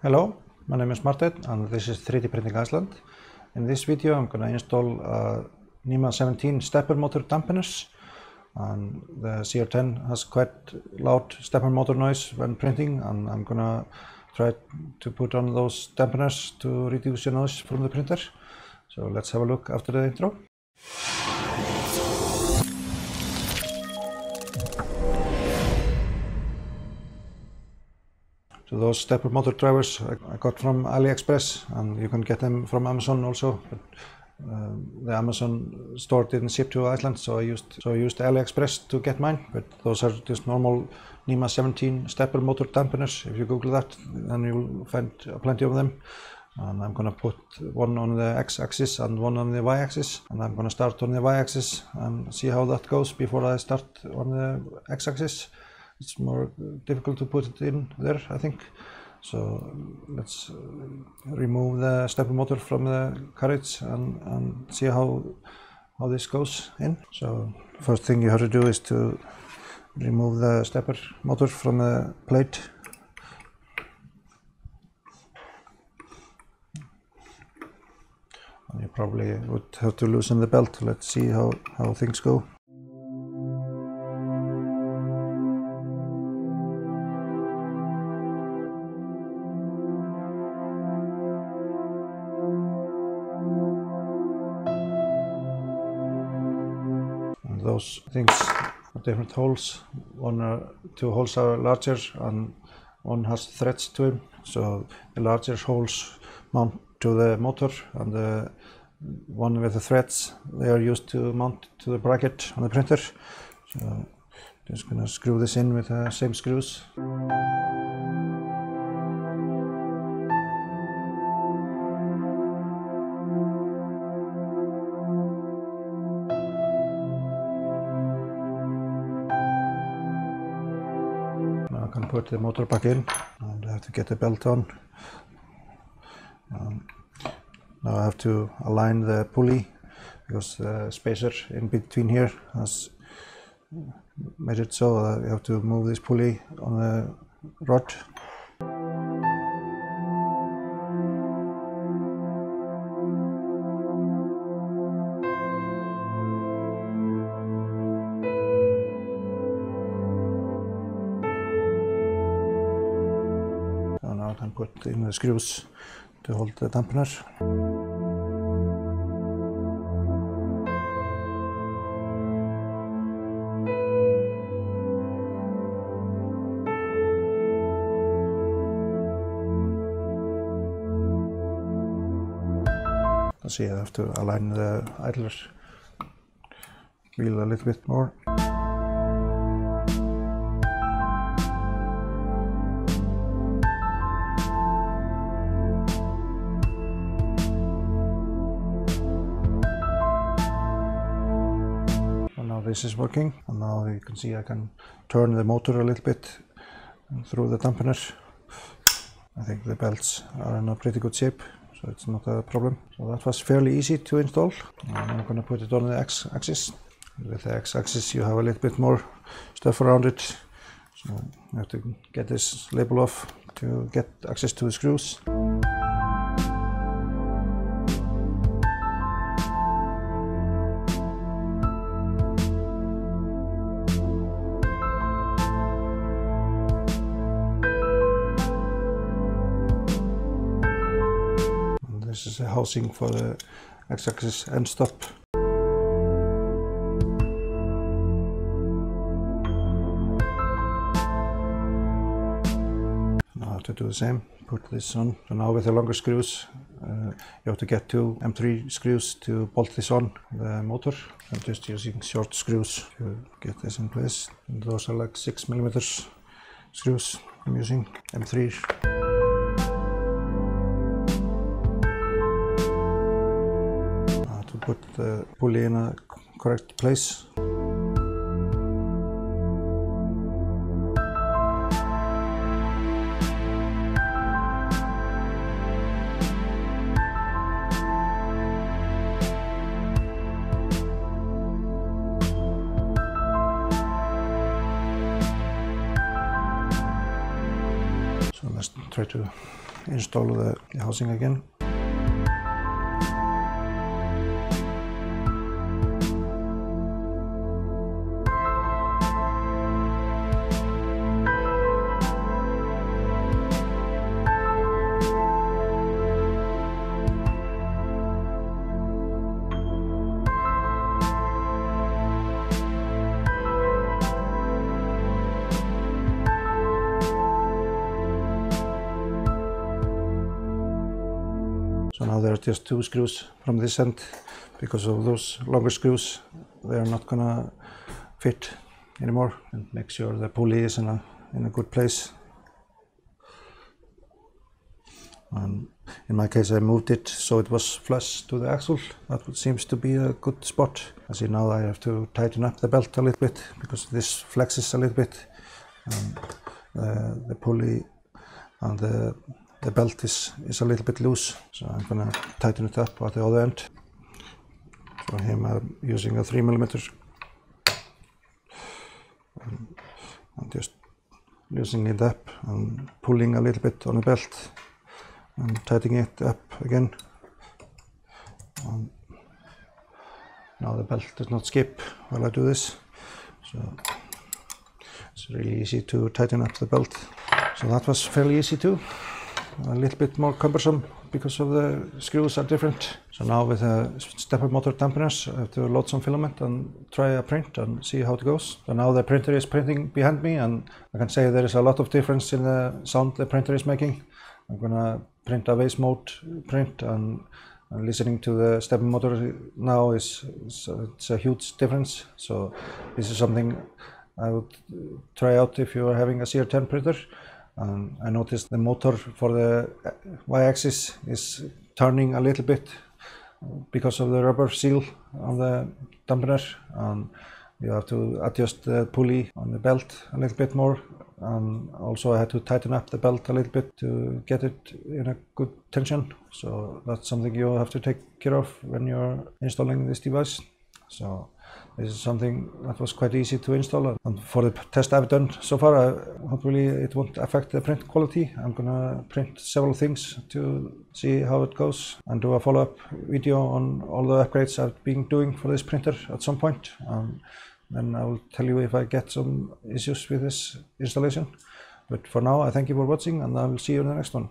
Hello, my name is Martin and this is 3D Printing Iceland. In this video I'm going to install uh, NEMA 17 stepper motor dampeners and the CR10 has quite loud stepper motor noise when printing and I'm going to try to put on those dampeners to reduce the noise from the printer. So let's have a look after the intro. So those stepper motor drivers I got from AliExpress and you can get them from Amazon also. But, uh, the Amazon store didn't ship to Iceland, so I used so I used AliExpress to get mine. But those are just normal NEMA 17 stepper motor dampeners. If you Google that, then you'll find plenty of them. And I'm gonna put one on the x-axis and one on the y-axis. And I'm gonna start on the y-axis and see how that goes before I start on the x-axis it's more uh, difficult to put it in there, I think. So let's uh, remove the stepper motor from the carriage and, and see how how this goes in. So first thing you have to do is to remove the stepper motor from the plate. And you probably would have to loosen the belt. Let's see how, how things go. Those things are different holes. One are, two holes are larger and one has threads to them. So the larger holes mount to the motor and the one with the threads they are used to mount to the bracket on the printer. So just gonna screw this in with the same screws. I can put the motor back in and I have to get the belt on. Um, now I have to align the pulley because the spacer in between here has made it so that you have to move this pulley on the rod. Put in the screws to hold the dampener. See, I have to align the idler wheel a little bit more. This is working and now you can see I can turn the motor a little bit through the dampener. I think the belts are in a pretty good shape so it's not a problem. So that was fairly easy to install. And I'm to put it on the x-axis. With the x-axis you have a little bit more stuff around it. So you have to get this label off to get access to the screws. This is a housing for the x-axis end stop. Now I have to do the same, put this on. So now with the longer screws, uh, you have to get two M3 screws to bolt this on the motor. I'm just using short screws to get this in place. And those are like six millimeters screws I'm using, M3. Put the pulley in a correct place. So let's try to install the housing again. Now there are just two screws from this end because of those longer screws they are not gonna fit anymore and make sure the pulley is in a in a good place. And in my case I moved it so it was flush to the axle. That seems to be a good spot. As you know I have to tighten up the belt a little bit because this flexes a little bit. Uh, the pulley and the the belt is, is a little bit loose, so I'm gonna tighten it up at the other end. For him, I'm using a 3 millimeter. And I'm just loosening it up and pulling a little bit on the belt and tightening it up again. And now the belt does not skip while I do this, so it's really easy to tighten up the belt. So that was fairly easy too a little bit more cumbersome because of the screws are different. So now with the stepper motor dampeners, I have to load some filament and try a print and see how it goes. So now the printer is printing behind me and I can say there is a lot of difference in the sound the printer is making. I'm gonna print a waste mode print and, and listening to the stepper motor now is, is it's a huge difference. So this is something I would try out if you are having a CR10 printer. And I noticed the motor for the y-axis is turning a little bit because of the rubber seal on the dampener. And you have to adjust the pulley on the belt a little bit more. And also I had to tighten up the belt a little bit to get it in a good tension. So that's something you have to take care of when you're installing this device so this is something that was quite easy to install and for the test I've done so far, I, hopefully it won't affect the print quality. I'm gonna print several things to see how it goes and do a follow-up video on all the upgrades I've been doing for this printer at some point. Um, then I will tell you if I get some issues with this installation. But for now, I thank you for watching and I will see you in the next one.